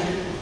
feet